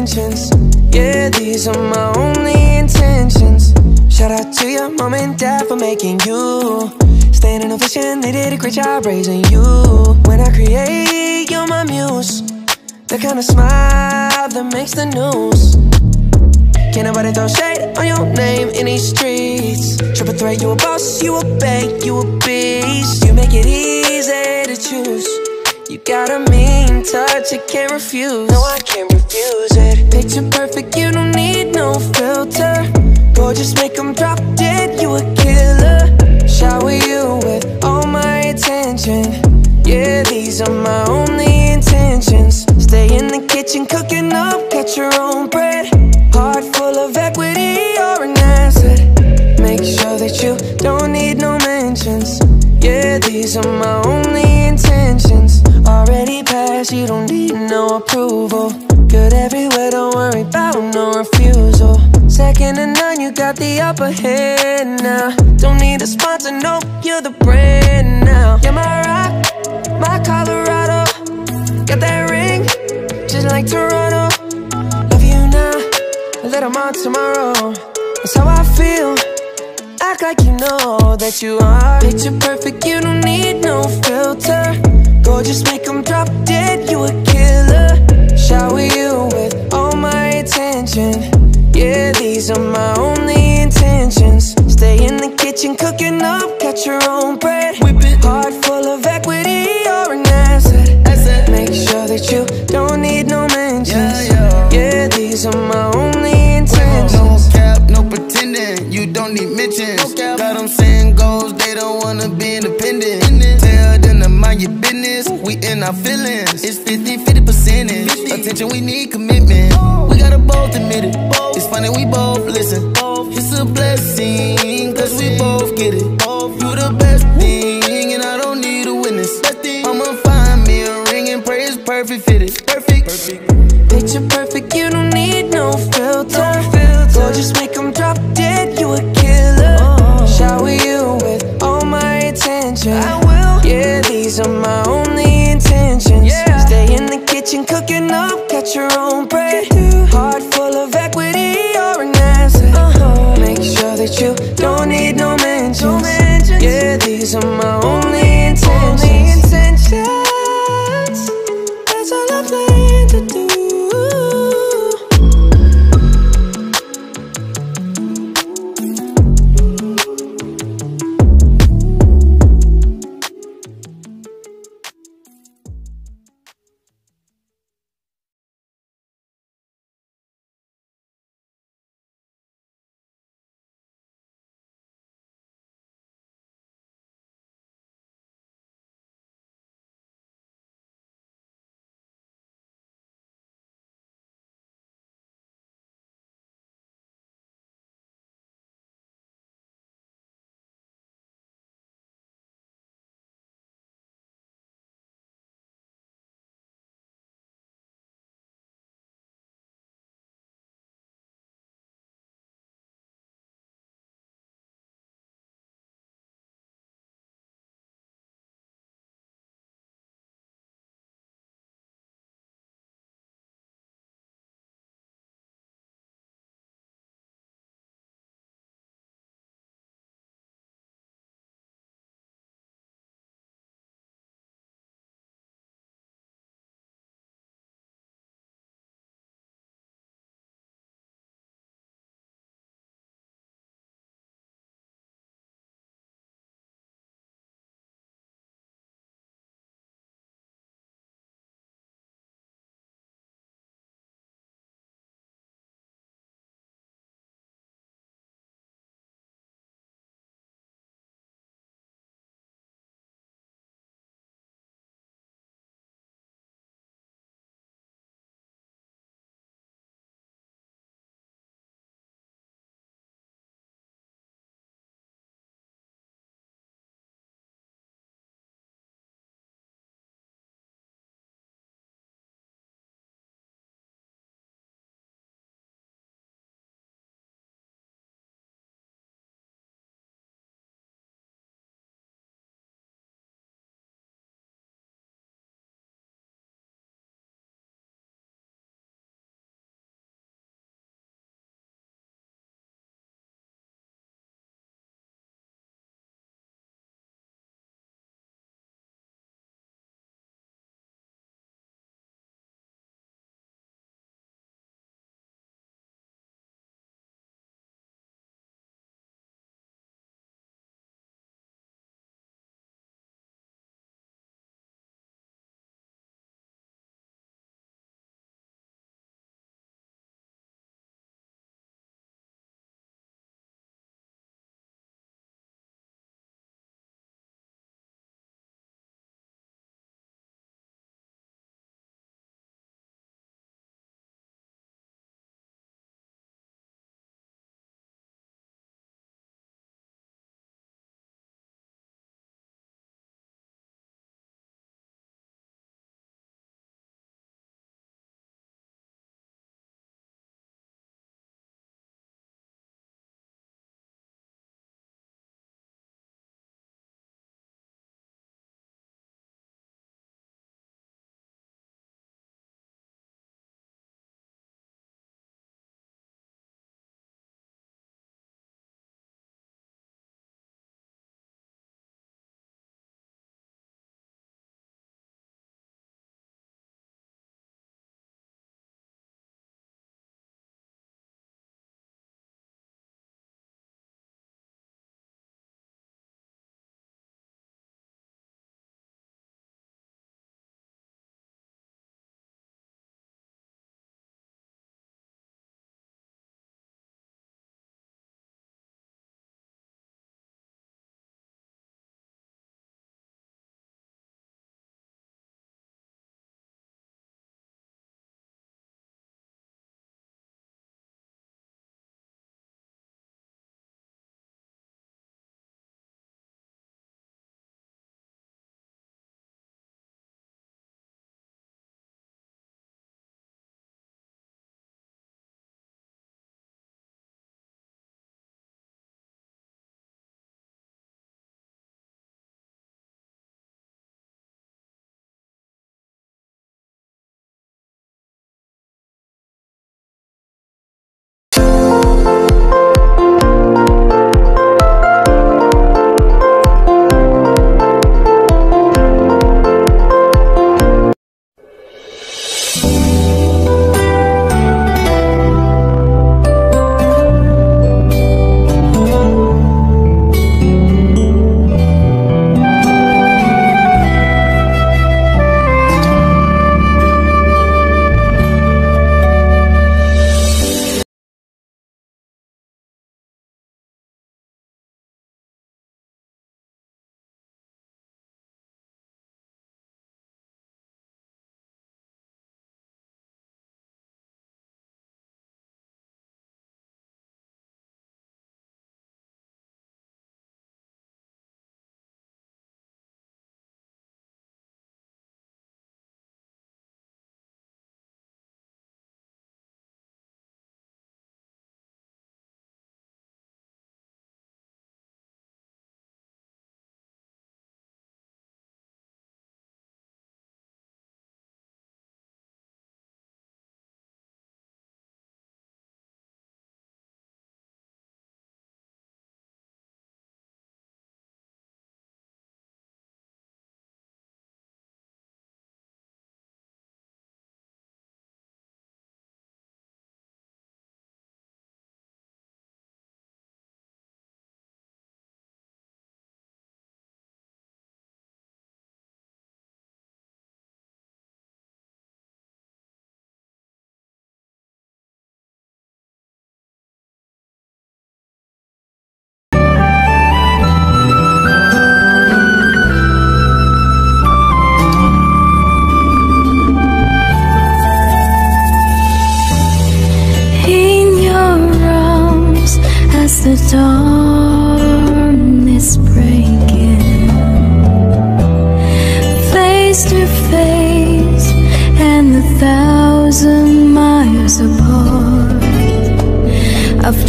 Yeah, these are my only intentions. Shout out to your mom and dad for making you. Staying in a vision, they did a great job raising you. When I create, you're my muse. The kind of smile that makes the news. Can't nobody throw shade on your name in these streets. Triple threat, you a boss, you a bank, you a beast. You make it easy to choose. You got a mean touch, you can't refuse. No, I can't refuse it. Picture perfect, Second to none, you got the upper hand now. Don't need a sponsor, no, you're the brand now. You're my rock, my Colorado. Got that ring, just like Toronto. Love you now, a little more tomorrow. That's how I feel. Act like you know that you are Picture perfect, you don't need no filter Gorgeous, make them drop dead, you a killer Shower you with all my attention Yeah, these are my only These are my only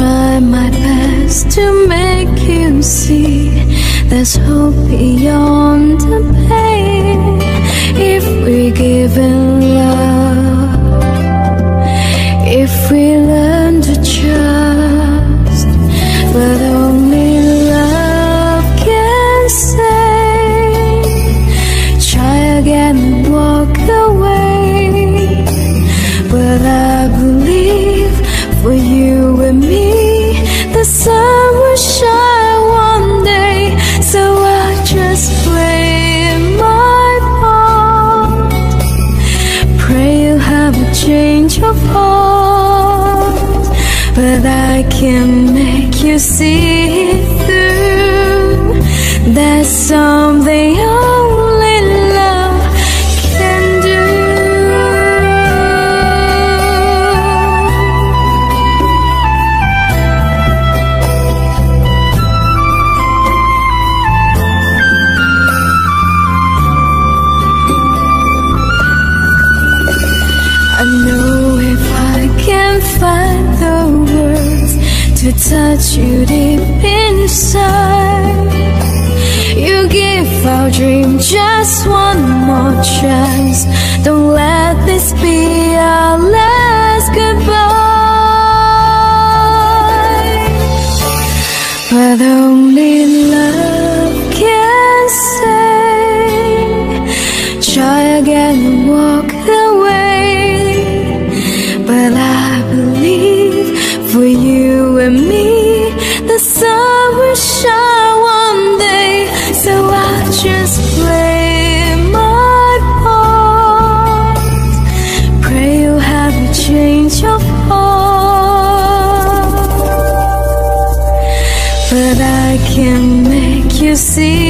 I've my best to make you see there's hope beyond the pain change of heart, but I can make you see through. There's something I know if I can find the words to touch you deep inside, you give our dream just one more chance. Don't let this be our last goodbye. But only you see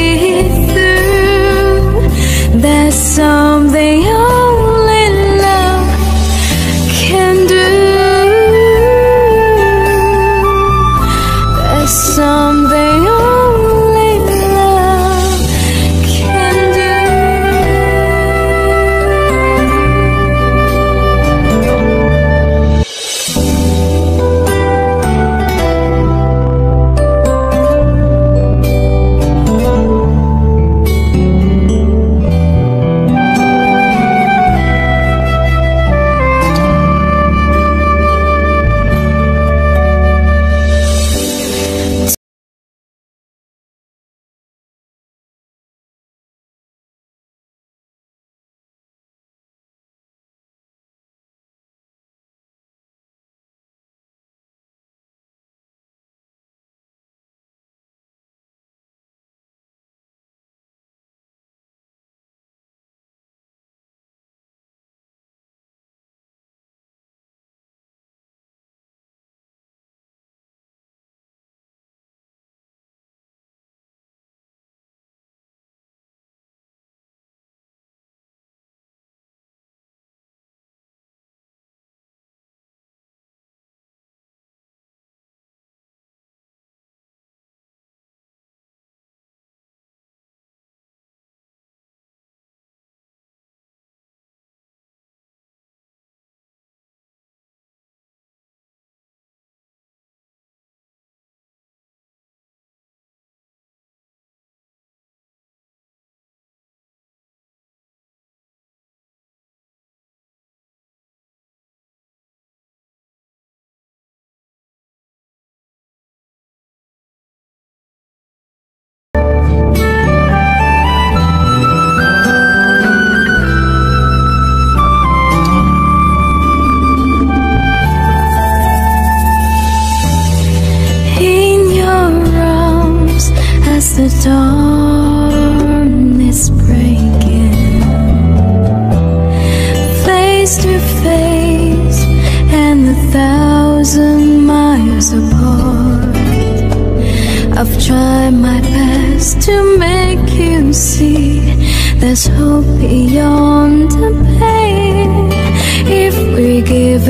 the dawn is breaking, face to face, and a thousand miles apart. I've tried my best to make you see there's hope beyond the pain if we give